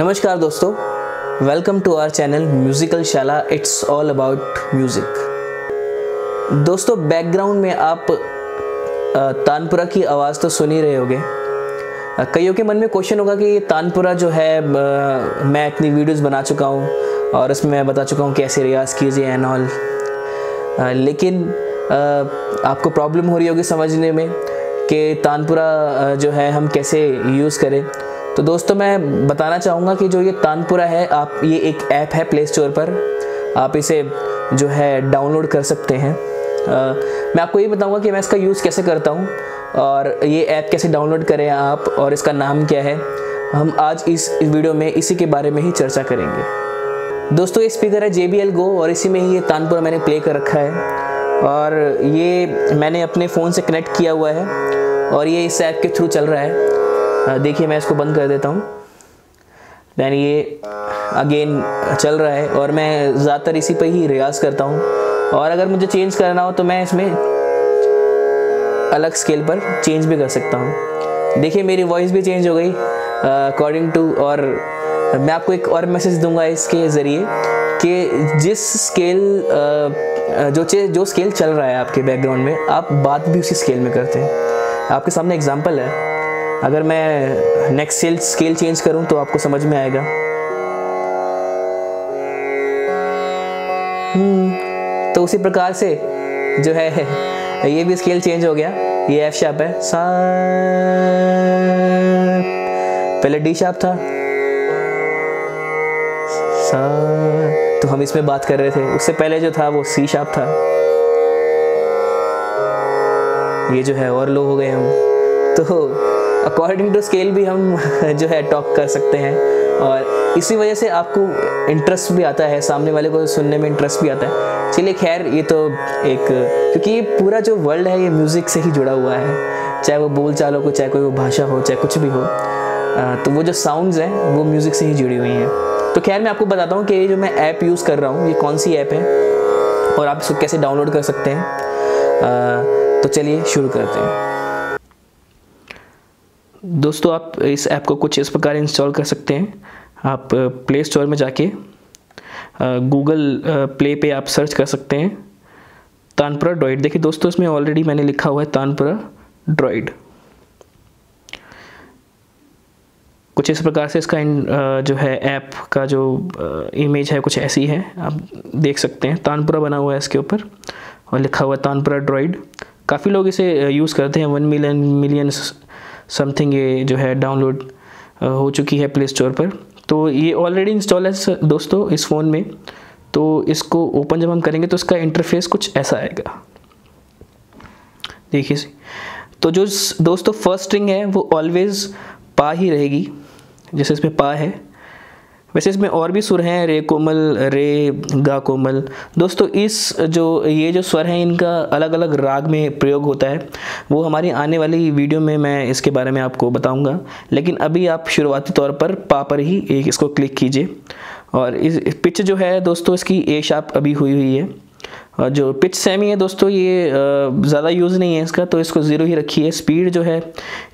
नमस्कार दोस्तों welcome to our channel musical Shala it's all about music दोस्तों background में आप तानपुरा की आवाज़ तो सुन ही रहे होगे। कईयों के मन में क्वेश्चन होगा कि ये तानपुरा जो है मैं इतनी वीडियोस बना चुका हूँ और उसमें मैं बता चुका हूँ कैसे रियाज़ कीजिए एंड ऑल लेकिन आपको प्रॉब्लम हो रही होगी समझने में कि तानपुरा जो है, हम कैसे यूज़ करें। तो दोस्तों मैं बताना चाहूँगा कि जो ये तानपुरा है आप ये एक ऐप है प्ले स्टोर पर। आप इसे जो है डाउनलोड कर सकते हैं। अ, मैं आपको ये बताऊँगा कि मैं इसका यूज़ कैसे करता हूँ और ये ऐप कैसे डाउनलोड करें आप और इसका नाम क्या है। हम आज इस वीडियो में इसी के बारे में ही चर्चा करेंगे। दोस्तों ये स्पीकर है जे बी एल गो और इसी में ही ये तानपुरा मैंने प्ले कर रखा है। और ये मैंने अपने फ़ोन से कनेक्ट किया हुआ है और ये इस ऐप के थ्रू चल रहा है। देखिए, मैं इसको बंद कर देता हूँ। दैन ये अगेन चल रहा है और मैं ज़्यादातर इसी पर ही रियाज़ करता हूँ। और अगर मुझे चेंज करना हो तो मैं इसमें अलग स्केल पर चेंज भी कर सकता हूँ। देखिए, मेरी वॉइस भी चेंज हो गई अकॉर्डिंग टू और मैं आपको एक और मैसेज दूँगा इसके ज़रिए कि जिस स्केल जो चे, जो स्केल चल रहा है आपके बैकग्राउंड में, आप बात भी उसी स्केल में करते हैं। आपके सामने एग्जांपल है। अगर मैं नेक्स्ट सेल स्केल चेंज करूँ तो आपको समझ में आएगा। हम्म, तो उसी प्रकार से जो है ये भी स्केल चेंज हो गया। ये एफ़ शार्प है। पहले डी शार्प था। तो हम इसमें बात कर रहे थे। उससे पहले जो था वो सी शार्प था। ये जो है और लो हो गए हम। तो अकॉर्डिंग टू स्केल भी हम, जो है टॉक कर सकते हैं। और इसी वजह से आपको इंटरेस्ट भी आता है, सामने वाले को सुनने में इंटरेस्ट भी आता है। चलिए खैर, ये तो एक, क्योंकि ये पूरा जो वर्ल्ड है, ये म्यूज़िक से ही जुड़ा हुआ है। चाहे वो बोल चाल हो, चाहे कोई वो भाषा हो, चाहे कुछ भी हो तो वो जो साउंड्स हैं, वो म्यूज़िक से ही जुड़ी हुई हैं। तो खैर, मैं आपको बताता हूँ कि ये जो मैं ऐप यूज़ कर रहा हूँ, ये कौन सी ऐप है? और आप इसको कैसे डाउनलोड कर सकते हैं? तो चलिए शुरू करते हैं। दोस्तों, आप इस ऐप को कुछ इस प्रकार इंस्टॉल कर सकते हैं। आप प्ले स्टोर में जाके गूगल प्ले पे आप सर्च कर सकते हैं। तानपुरा ड्रॉइड देखिए दोस्तों, इसमें ऑलरेडी मैंने लिखा हुआ है तानपुरा ड्रॉइड कुछ इस प्रकार से इसका जो है ऐप का जो इमेज है, कुछ ऐसी है। आप देख सकते हैं, तानपुरा बना हुआ है इसके ऊपर और लिखा हुआ है तानपुरा ड्रॉइड काफ़ी लोग इसे यूज़ करते हैं। वन मिलियन मिलियन समथिंग ये जो है डाउनलोड हो चुकी है प्ले स्टोर पर। तो ये ऑलरेडी इंस्टॉल है दोस्तों इस फ़ोन में। तो इसको ओपन जब हम करेंगे तो इसका इंटरफेस कुछ ऐसा आएगा। देखिए। तो जो दोस्तों फ़र्स्ट स्ट्रिंग है वो ऑलवेज पा ही रहेगी। जैसे इसमें पा है। वैसे इसमें और भी सुर हैं, रे कोमल, रे गा कोमल। दोस्तों, इस जो, ये जो स्वर हैं, इनका अलग अलग राग में प्रयोग होता है। वो हमारी आने वाली वीडियो में मैं इसके बारे में आपको बताऊँगा। लेकिन अभी आप शुरुआती तौर पर पा पर ही एक इसको क्लिक कीजिए। और इस पिच जो है, दोस्तों, इसकी ए शाप अभी हुई हुई है। जो पिच सेमी है दोस्तों, ये ज़्यादा यूज़ नहीं है इसका तो इसको ज़ीरो ही रखिए। स्पीड जो है,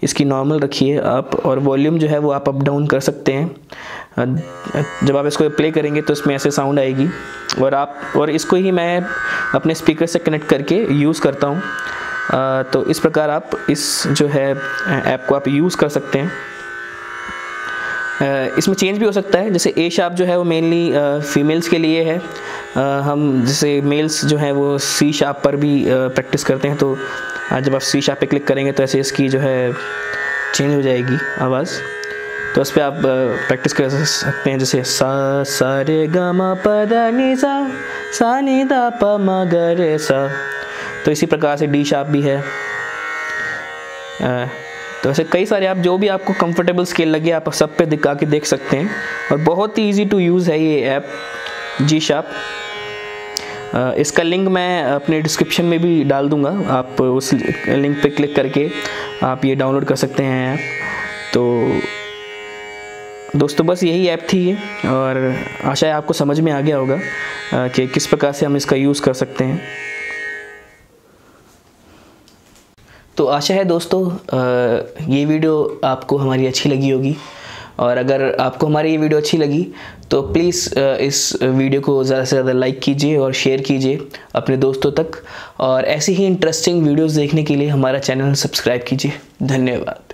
इसकी नॉर्मल रखिए आप, और वॉल्यूम जो है वो आप अप डाउन कर सकते हैं। जब आप इसको प्ले करेंगे तो इसमें ऐसे साउंड आएगी। और आप, और इसको ही मैं अपने स्पीकर से कनेक्ट करके यूज़ करता हूँ। तो इस प्रकार आप इस जो है ऐप को आप यूज़ कर सकते हैं। इसमें चेंज भी हो सकता है। जैसे ए शार्प जो है वो मेनली फीमेल्स के लिए है। हम जैसे मेल्स जो है वो सी शार्प पर भी प्रैक्टिस करते हैं। तो जब आप सी शार्प पे क्लिक करेंगे तो ऐसे इसकी जो है चेंज हो जाएगी आवाज़। तो उस पर आप प्रैक्टिस कर सकते हैं। जैसे सा सा, रे, ग, म, प, द, नि, सा सा, नि, द, प, म, ग, रे, सा। तो इसी प्रकार से डी शार्प भी है। तो ऐसे कई सारे आप जो भी आपको कंफर्टेबल स्केल लगे, आप सब पे दिखा के देख सकते हैं। और बहुत ही इजी टू यूज़ है ये ऐप जी शार्प इसका लिंक मैं अपने डिस्क्रिप्शन में भी डाल दूँगा। आप उस लिंक पे क्लिक करके आप ये डाउनलोड कर सकते हैं ऐप तो दोस्तों, बस यही ऐप थी ये। और आशा है आपको समझ में आ गया होगा कि किस प्रकार से हम इसका यूज़ कर सकते हैं। तो आशा है दोस्तों ये वीडियो आपको हमारी अच्छी लगी होगी। और अगर आपको हमारी ये वीडियो अच्छी लगी तो प्लीज़ इस वीडियो को ज़्यादा से ज़्यादा लाइक कीजिए और शेयर कीजिए अपने दोस्तों तक। और ऐसी ही इंटरेस्टिंग वीडियोस देखने के लिए हमारा चैनल सब्सक्राइब कीजिए। धन्यवाद।